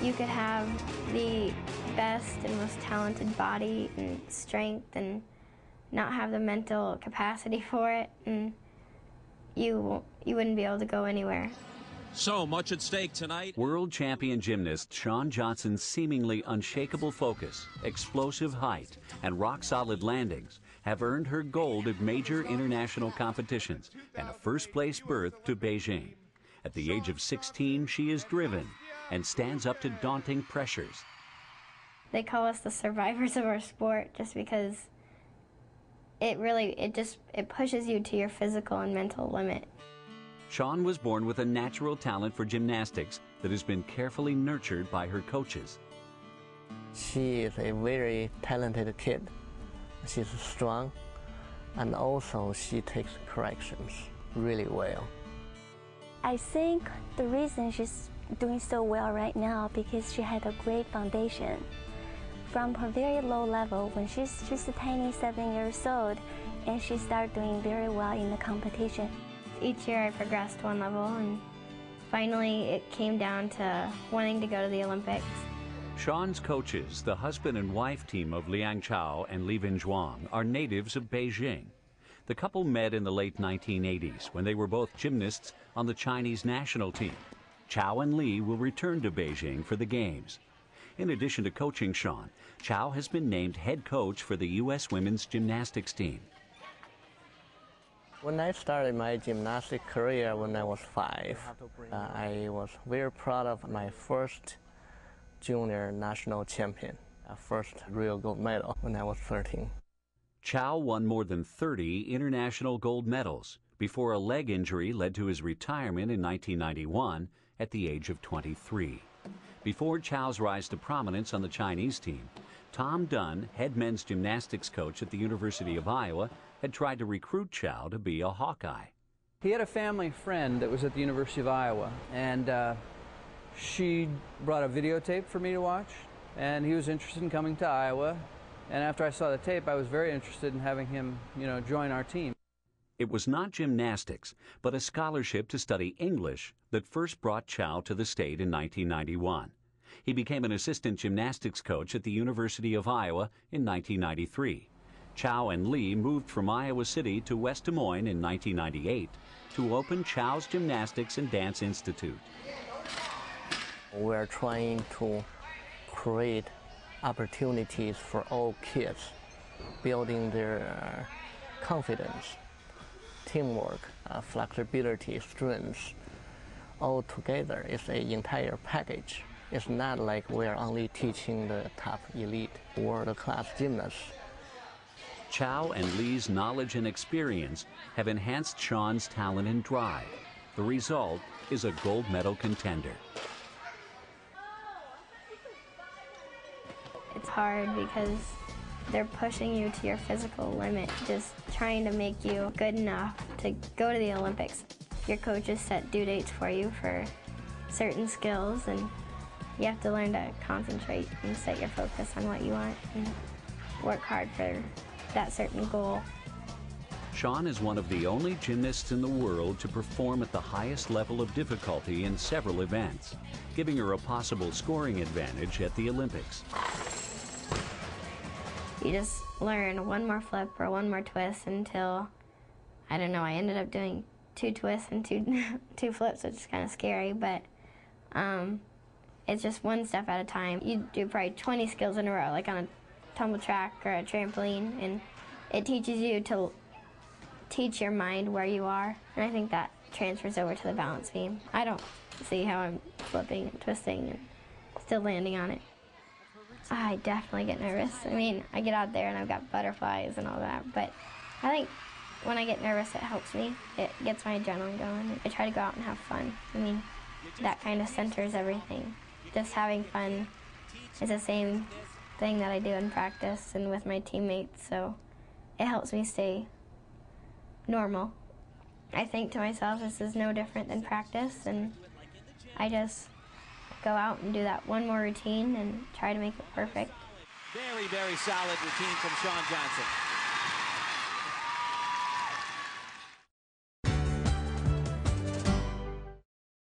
You could have the best and most talented body and strength and not have the mental capacity for it, and you, you wouldn't be able to go anywhere. So much at stake tonight. World champion gymnast Shawn Johnson's seemingly unshakable focus, explosive height, and rock solid landings have earned her gold at major international competitions and a first place berth to Beijing. At the age of 16, she is driven and stands up to daunting pressures. They call us the survivors of our sport just because it really it just it pushes you to your physical and mental limit. Shawn was born with a natural talent for gymnastics that has been carefully nurtured by her coaches. She is a very talented kid. She's strong and also she takes corrections really well. I think the reason she's doing so well right now because she had a great foundation. From her very low level, when she's just a tiny seven years old, and she started doing very well in the competition. Each year I progressed one level, and finally it came down to wanting to go to the Olympics. Shawn's coaches, the husband and wife team of Liang Chow and Liwen Zhuang, are natives of Beijing. The couple met in the late 1980s when they were both gymnasts on the Chinese national team. Chow and Lee will return to Beijing for the Games. In addition to coaching Shawn, Chow has been named head coach for the U.S. women's gymnastics team. When I started my gymnastic career when I was five, uh, I was very proud of my first junior national champion, a first real gold medal when I was 13. Chow won more than 30 international gold medals before a leg injury led to his retirement in 1991 at the age of 23. Before Chow's rise to prominence on the Chinese team, Tom Dunn, head men's gymnastics coach at the University of Iowa, had tried to recruit Chow to be a Hawkeye. He had a family friend that was at the University of Iowa, and uh, she brought a videotape for me to watch, and he was interested in coming to Iowa. And after I saw the tape, I was very interested in having him, you know, join our team. It was not gymnastics, but a scholarship to study English that first brought Chow to the state in 1991. He became an assistant gymnastics coach at the University of Iowa in 1993. Chow and Lee moved from Iowa City to West Des Moines in 1998 to open Chow's Gymnastics and Dance Institute. We're trying to create opportunities for all kids, building their uh, confidence teamwork, uh, flexibility, strength, all together is an entire package. It's not like we're only teaching the top elite world-class gymnasts. Chow and Li's knowledge and experience have enhanced Shawn's talent and drive. The result is a gold medal contender. It's hard because they're pushing you to your physical limit, just trying to make you good enough to go to the Olympics. Your coaches set due dates for you for certain skills, and you have to learn to concentrate and set your focus on what you want and work hard for that certain goal. Shawn is one of the only gymnasts in the world to perform at the highest level of difficulty in several events, giving her a possible scoring advantage at the Olympics. You just learn one more flip or one more twist until, I don't know, I ended up doing two twists and two, two flips, which is kind of scary, but um, it's just one step at a time. You do probably 20 skills in a row, like on a tumble track or a trampoline, and it teaches you to teach your mind where you are, and I think that transfers over to the balance beam. I don't see how I'm flipping and twisting and still landing on it. I definitely get nervous. I mean, I get out there and I've got butterflies and all that, but I think when I get nervous, it helps me. It gets my adrenaline going. I try to go out and have fun. I mean, that kind of centers everything. Just having fun is the same thing that I do in practice and with my teammates, so it helps me stay normal. I think to myself, this is no different than practice, and I just go out and do that one more routine and try to make it perfect. Very, very solid routine from Shawn Johnson.